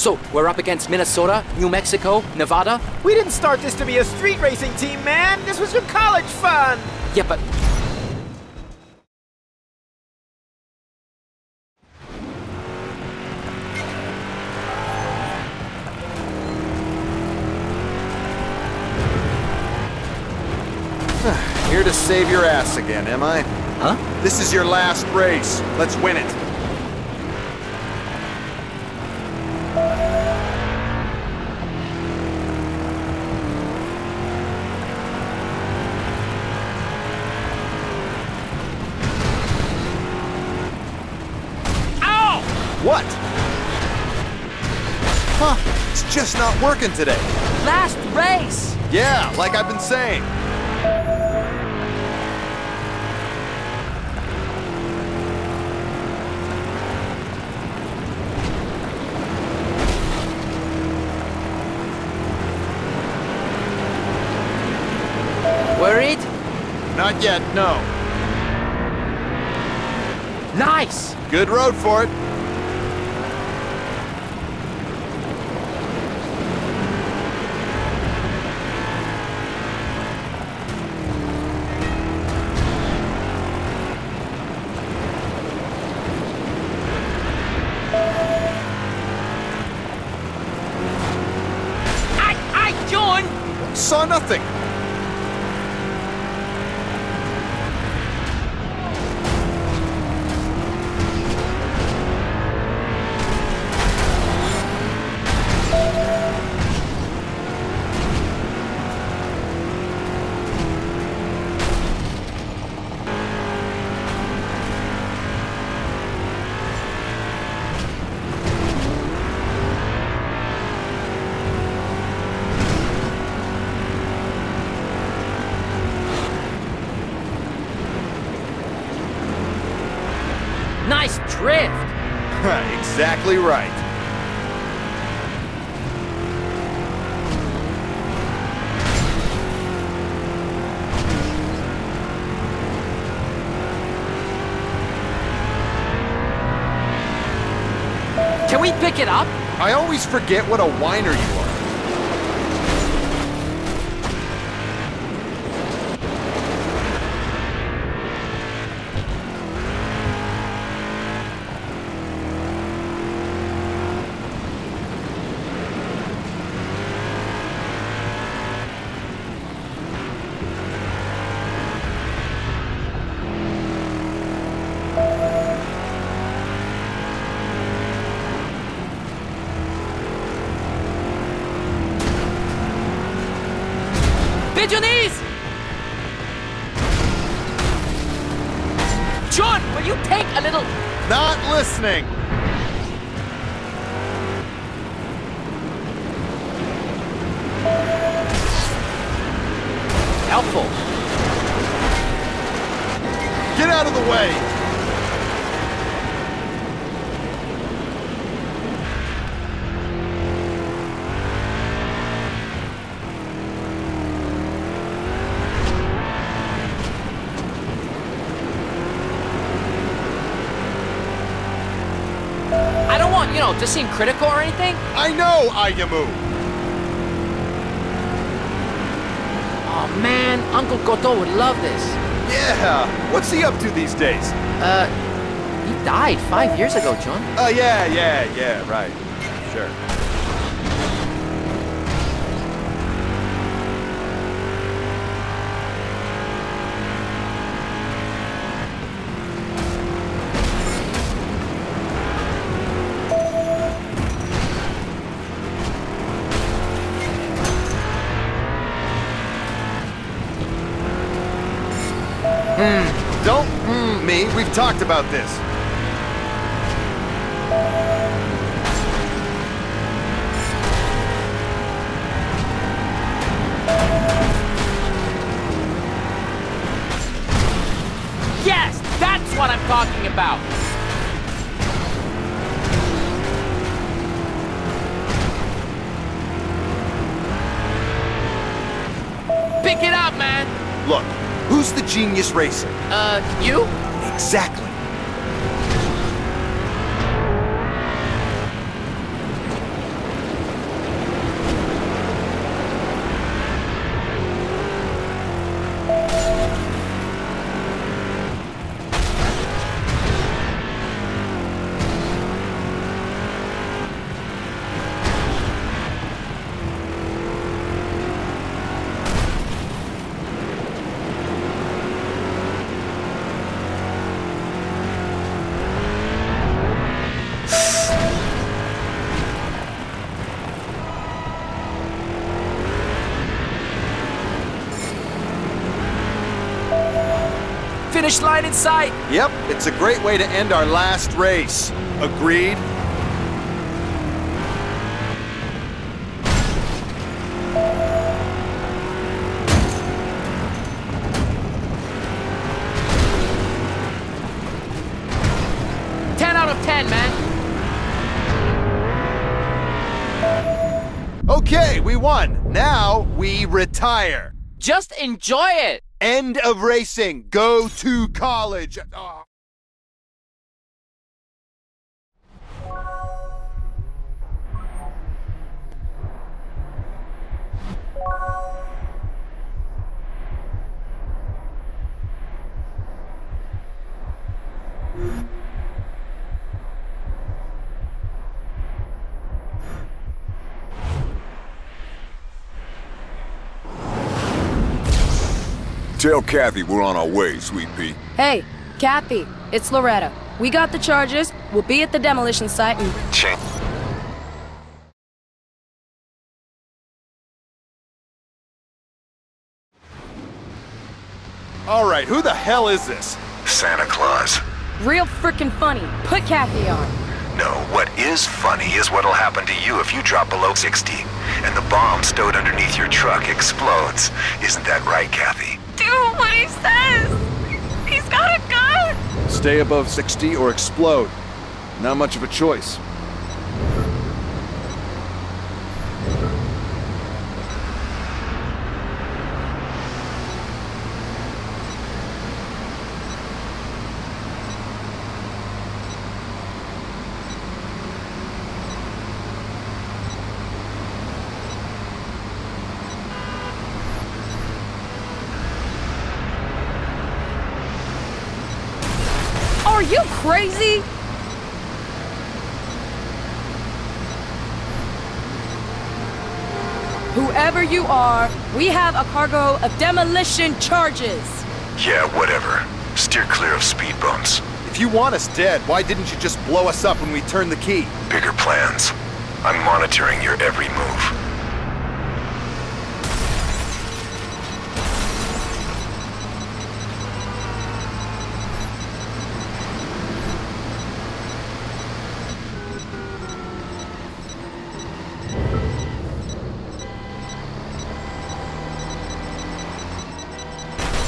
So, we're up against Minnesota, New Mexico, Nevada? We didn't start this to be a street racing team, man! This was your college fun! Yeah, but Here to save your ass again, am I? Huh? This is your last race. Let's win it. What? Huh, it's just not working today. Last race! Yeah, like I've been saying. Worried? Not yet, no. Nice! Good road for it. I, I, John! Saw nothing. Drift! exactly right. Can we pick it up? I always forget what a whiner you are. Pigeonese! John, will you take a little... Not listening. Helpful. Get out of the way. You know, to seem critical or anything. I know, Ayamu. Oh man, Uncle Goto would love this. Yeah. What's he up to these days? Uh, he died five years ago, John. Oh, yeah, yeah, yeah, right. Sure. Me. We've talked about this. Yes, that's what I'm talking about. Pick it up, man. Look, who's the genius racer? Uh, you? Exactly. Finish line in sight. Yep, it's a great way to end our last race. Agreed? Ten out of ten, man. Okay, we won. Now we retire. Just enjoy it. End of racing. Go to college. Ah. Tell Kathy we're on our way, Sweet Pea. Hey, Kathy, it's Loretta. We got the charges. We'll be at the demolition site and All right, who the hell is this? Santa Claus. real frickin' funny. Put Kathy on. No, what is funny is what'll happen to you if you drop below 60 and the bomb stowed underneath your truck explodes. Isn't that right, Kathy? Do what he says. He's got a gun. Stay above 60 or explode. Not much of a choice. Are you crazy? Whoever you are, we have a cargo of demolition charges. Yeah, whatever. Steer clear of speed bumps. If you want us dead, why didn't you just blow us up when we turned the key? Bigger plans. I'm monitoring your every move.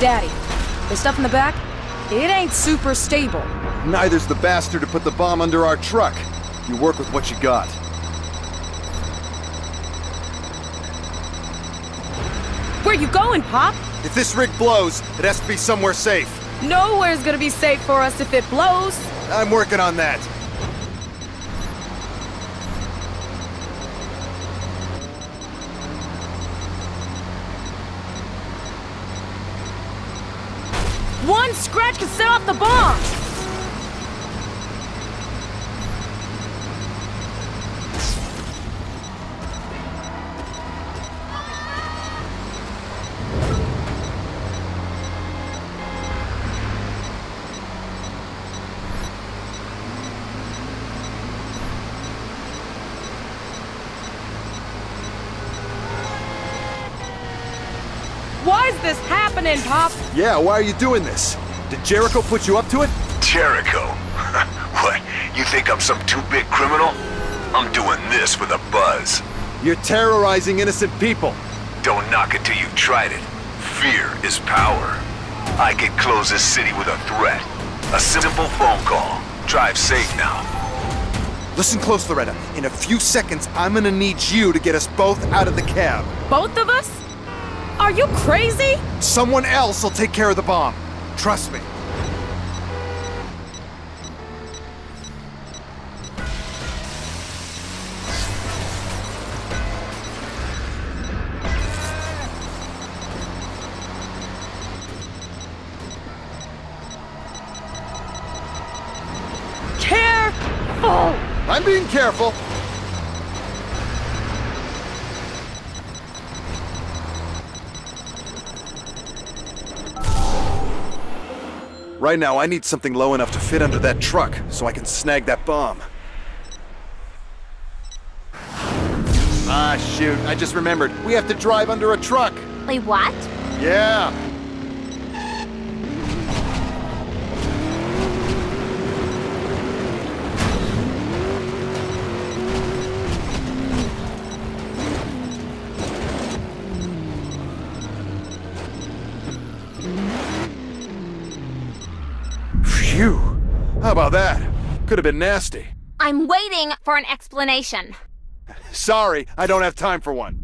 Daddy, the stuff in the back, it ain't super stable. Neither's the bastard to put the bomb under our truck. You work with what you got. Where you going, Pop? If this rig blows, it has to be somewhere safe. Nowhere's gonna be safe for us if it blows. I'm working on that. One scratch can set off the bomb. Happening, Pop? Yeah, why are you doing this? Did Jericho put you up to it? Jericho. what? You think I'm some too big criminal? I'm doing this with a buzz. You're terrorizing innocent people. Don't knock it till you've tried it. Fear is power. I could close this city with a threat. A simple phone call. Drive safe now. Listen close, Loretta. In a few seconds, I'm gonna need you to get us both out of the cab. Both of us? Are you crazy? Someone else will take care of the bomb. Trust me. Careful! I'm being careful. Right now, I need something low enough to fit under that truck so I can snag that bomb. Ah, shoot. I just remembered. We have to drive under a truck. Wait, what? Yeah. That? Could have been nasty. I'm waiting for an explanation. Sorry, I don't have time for one.